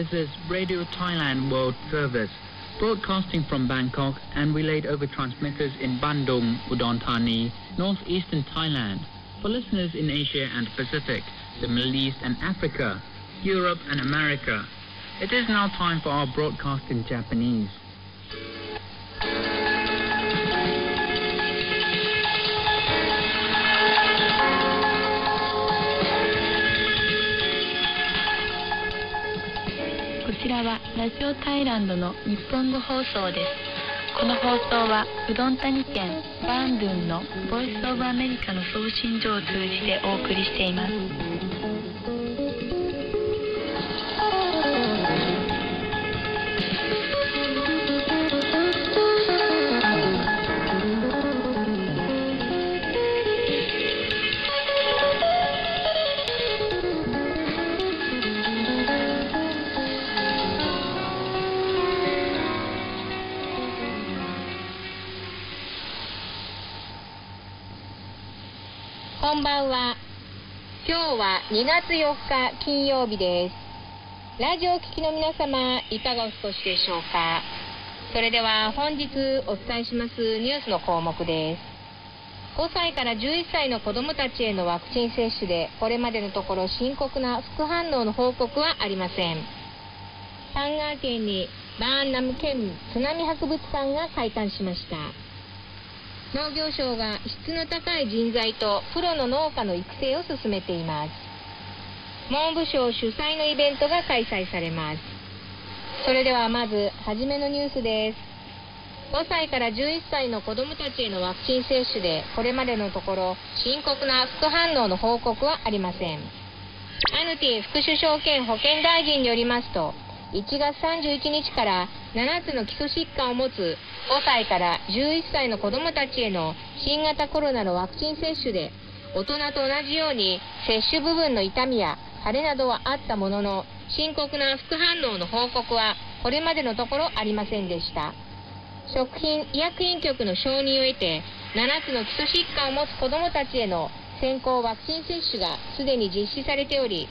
This is Radio Thailand World Service, broadcasting from Bangkok and relayed over transmitters in Bandung, Udon Thani, northeastern Thailand. For listeners in Asia and Pacific, the Middle East and Africa, Europe and America, it is now time for our broadcast in Japanese. ちらはラジオタイランドの日本語放送です。この放送はうどん谷県バーンドゥンのボイスオブアメリカの送信所を通じてお送りしています。こんばんは。今日は2月4日金曜日です。ラジオを聴きの皆様、いかがお過ごしでしょうか？それでは本日お伝えしますニュースの項目です。5歳から11歳の子どもたちへのワクチン接種で、これまでのところ深刻な副反応の報告はありません。パンガー県にバーンナム県津波博物館が開館しました。農業省が質の高い人材とプロの農家の育成を進めています。文部省主催のイベントが開催されます。それではまず初めのニュースです。5歳から11歳の子どもたちへのワクチン接種でこれまでのところ深刻な副反応の報告はありません。アヌティ副首相兼保健大臣によりますと1月31日から7つの基礎疾患を持つ5歳から11歳の子どもたちへの新型コロナのワクチン接種で大人と同じように接種部分の痛みや腫れなどはあったものの深刻な副反応の報告はこれまでのところありませんでした。食品医薬品局の承認を得て7つの基礎疾患を持つ子どもたちへの先行ワクチン接種がすでに実施されており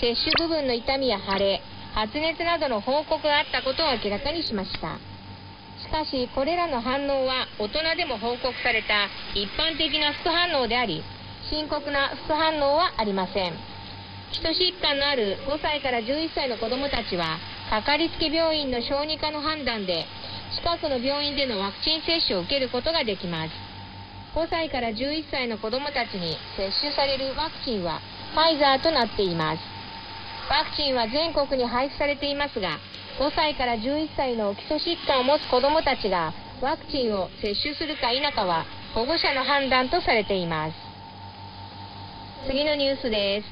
接種部分の痛みや腫れ発熱などの報告があったことを明らかにしました。しかしこれらの反応は大人でも報告された一般的な副反応であり深刻な副反応はありません。基礎疾患のある5歳から11歳の子どもたちはかかりつけ病院の小児科の判断で近くの病院でのワクチン接種を受けることができます。5歳から11歳の子どもたちに接種されるワクチンはファイザーとなっています。ワクチンは全国に配布されていますが5歳から11歳の基礎疾患を持つ子どもたちがワクチンを接種するか否かは保護者の判断とされています。次のニュースです。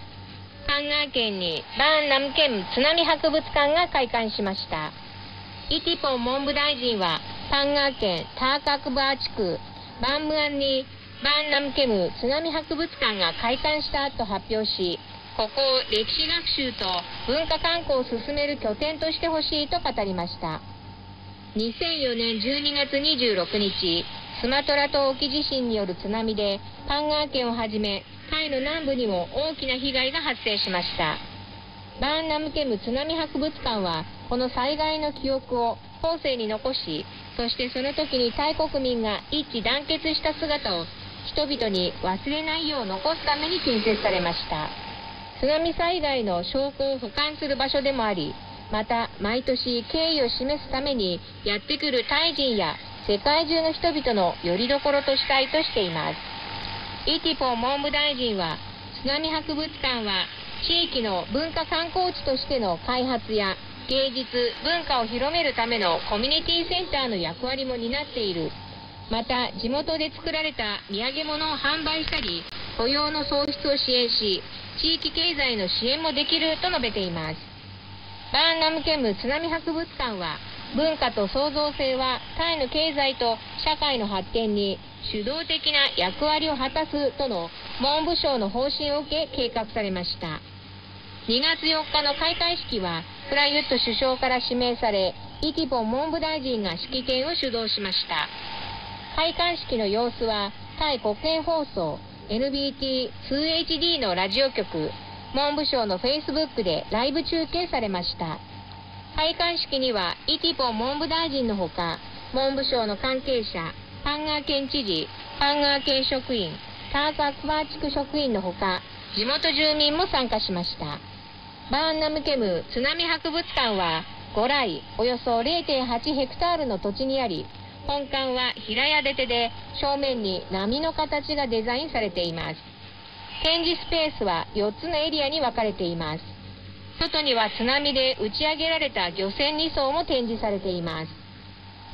ハンガー県にバーンナム県津波博物館が開館しました。イティポン文部大臣はパンガー県ターカクバー地区バンムアンにバーンナムケム津波博物館が開館したと発表しここを歴史学習と文化観光を進める拠点としてほしいと語りました。2004年12月26日スマトラ島沖地震による津波でパンガー県をはじめタイの南部にも大きな被害が発生しました。バーンナムケム津波博物館はこの災害の記憶を後世に残しそしてその時にタイ国民が一致団結した姿を人々に忘れないよう残すために建設されました。津波災害の証拠を保管する場所でもありまた毎年敬意を示すためにやってくるタイ人や世界中の人々の拠り所としたいとしています。イティポン文部大臣は津波博物館は地域の文化観光地としての開発や芸術文化を広めるためのコミュニティセンターの役割も担っている。また地元で作られた土産物を販売したり雇用の創出を支援し地域経済の支援もできると述べています。バーンナムケム津波博物館は文化と創造性はタイの経済と社会の発展に主導的な役割を果たすとの文部省の方針を受け計画されました。2月4日の開会式はプラユット首相から指名されイティポン文部大臣が式典を主導しました。開館式の様子はタイ国営放送 NBT2HD のラジオ局文部省の Facebook でライブ中継されました。開会式にはイティポン文部大臣のほか文部省の関係者パンガー県知事パンガー県職員タークアクバー地区職員のほか地元住民も参加しました。バーンナムケム津波博物館は5来およそ0.8ヘクタールの土地にあり本館は平屋建てで正面に波の形がデザインされています。展示スペースは4つのエリアに分かれています。外には津波で打ち上げられた漁船2艘も展示されています。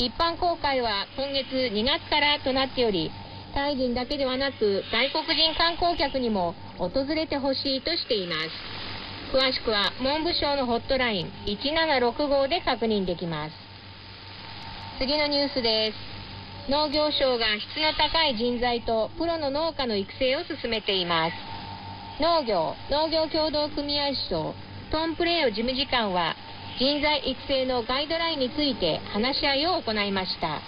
一般公開は今月2月からとなっておりタイ人だけではなく外国人観光客にも訪れてほしいとしています。詳しくは文部省のホットライン1765で確認できます。次のニュースです。農業省が質の高い人材とプロの農家の育成を進めています。農業農業協同組合省トンプレイオ事務次官は人材育成のガイドラインについて話し合いを行いました。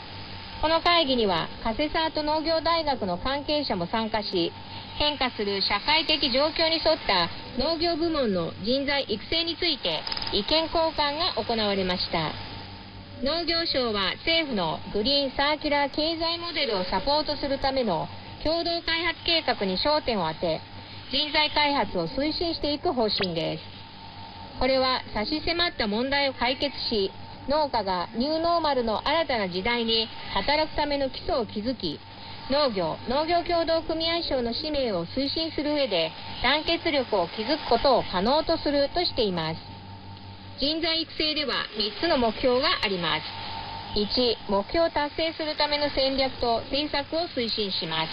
この会議には加瀬沢と農業大学の関係者も参加し変化する社会的状況に沿った農業部門の人材育成について意見交換が行われました。農業省は政府のグリーンサーキュラー経済モデルをサポートするための共同開発計画に焦点を当て人材開発を推進していく方針です。これは差し迫った問題を解決し農家がニューノーマルの新たな時代に働くための基礎を築き農業農業協同組合省の使命を推進する上で団結力を築くことを可能とするとしています。人材育成では3つの目標があります。1目標達成するための戦略と政策を推進します。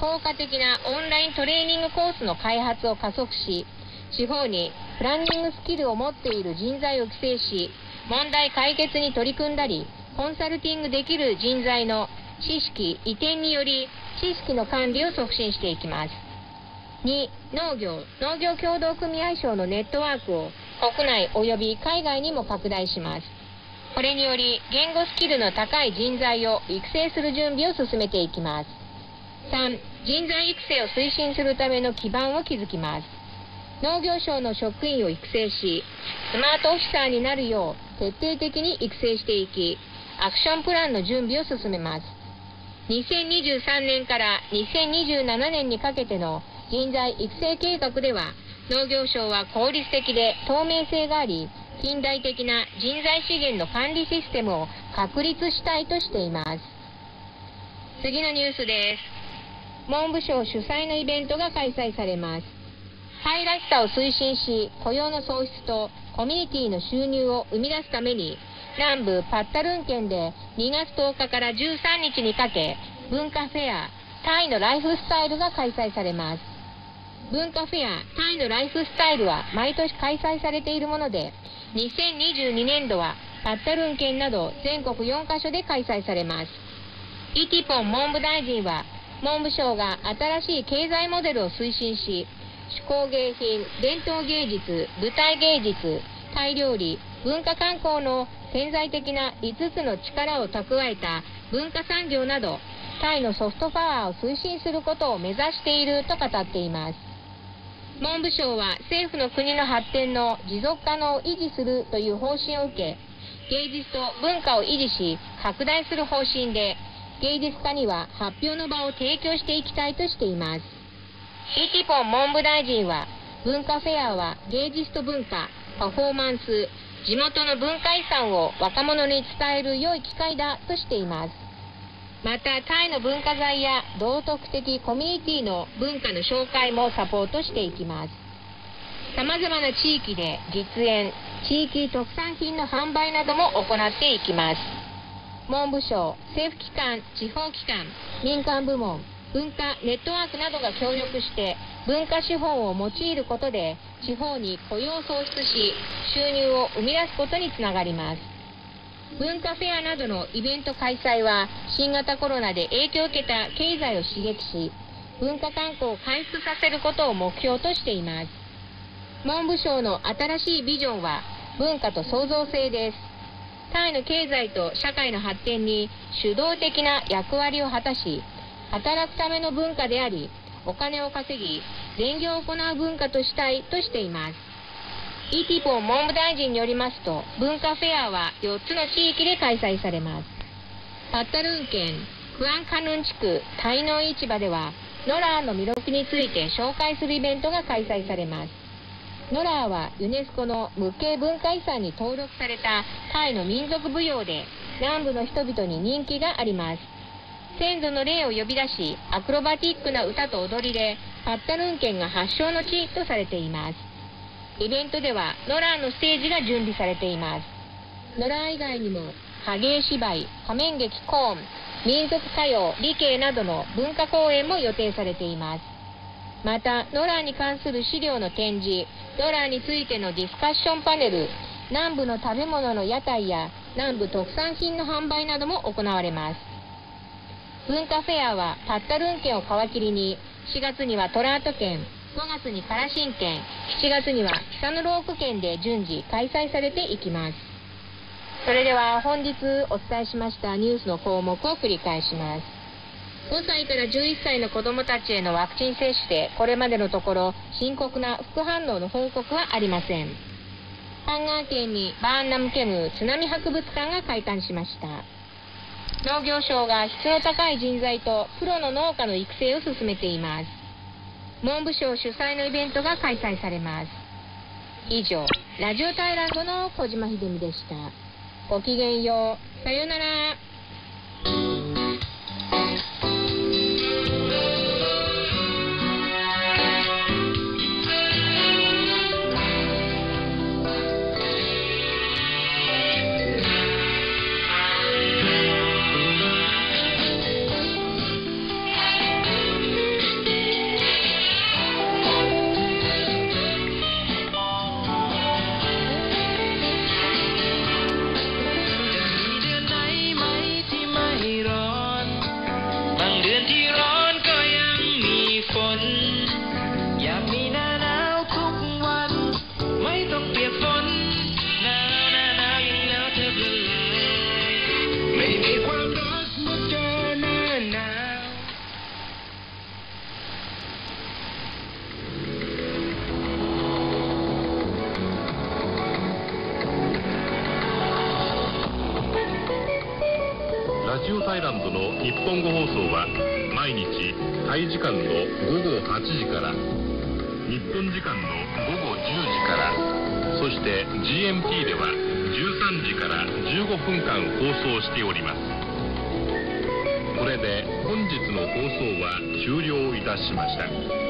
効果的なオンライントレーニングコースの開発を加速し地方にプランニングスキルを持っている人材を育成し問題解決に取り組んだりコンサルティングできる人材の知識移転により知識の管理を促進していきます。2農業。農業協同組合省のネットワークを国内及び海外にも拡大します。これにより言語スキルの高い人材を育成する準備を進めていきます。3人材育成を推進するための基盤を築きます。農業省の職員を育成しスマートオフィサーになるよう徹底的に育成していきアクションプランの準備を進めます。2023年から2027年にかけての人材育成計画では農業省は効率的で透明性があり近代的な人材資源の管理システムを確立したいとしています。次のニュースです。文部省主催のイベントが開催されます。ハイらしさを推進し雇用の創出とコミュニティの収入を生み出すために南部パッタルン県で2月10日から13日にかけ文化フェアタイのライフスタイルが開催されます。文化フェアタイのライフスタイルは毎年開催されているもので2022年度はパッタルン県など全国4カ所で開催されます。イティポン文部大臣は文部省が新しい経済モデルを推進し手工芸品伝統芸術舞台芸術タイ料理文化観光の潜在的な5つの力を蓄えた文化産業などタイのソフトパワーを推進することを目指していると語っています。文部省は政府の国の発展の持続可能を維持するという方針を受け芸術と文化を維持し拡大する方針で芸術家には発表の場を提供していきたいとしています。イティポン文部大臣は文化フェアは芸術と文化パフォーマンス地元の文化遺産を若者に伝える良い機会だとしています。またタイの文化財や道徳的コミュニティの文化の紹介もサポートしていきます。さまざまな地域で実演地域特産品の販売なども行っていきます。文部省政府機関地方機関民間部門文化ネットワークなどが協力して文化資本を用いることで地方に雇用を創出し収入を生み出すことにつながります。文化フェアなどのイベント開催は新型コロナで影響を受けた経済を刺激し文化観光を回復させることを目標としています文部省の新しいビジョンは文化と創造性ですタイの経済と社会の発展に主導的な役割を果たし働くための文化でありお金を稼ぎ、善行を行う文化としたいとしています。イティポン文部大臣によりますと文化フェアは4つの地域で開催されます。パッタルン県クアンカヌン地区タイノン市場ではノラーの魅力について紹介するイベントが開催されます。ノラーはユネスコの無形文化遺産に登録されたタイの民族舞踊で南部の人々に人気があります。先祖の霊を呼び出しアクロバティックな歌と踊りでパッタルン県が発祥の地とされています。イベントではノラーのステージが準備されています。ノラー以外にも影絵芝居仮面劇コーン民族歌謡理系などの文化公演も予定されています。またノラーに関する資料の展示ノラーについてのディスカッションパネル南部の食べ物の屋台や南部特産品の販売なども行われます。文化フェアはパッタルン県を皮切りに4月にはトラート県5月にカラシン県7月には北のローク県で順次開催されていきます。それでは本日お伝えしましたニュースの項目を繰り返します。5歳から11歳の子どもたちへのワクチン接種でこれまでのところ深刻な副反応の報告はありません。ハンガー県にバーンナムケム津波博物館が開館しました。農業省が質の高い人材とプロの農家の育成を進めています。文部省主催のイベントが開催されます。以上ラジオタイランドの小島秀美でした。ごきげんよう。さようなら。ラジオタイランドの日本語放送は毎日タイ時間の午後8時から日本時間の午後10時からそして GMT では13時から15分間放送しております。これで本日の放送は終了いたしました。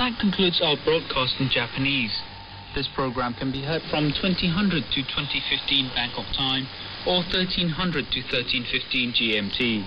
That concludes our broadcast in Japanese. This program can be heard from 2000 to 2015 Bangkok time or 1300 to 1315 GMT.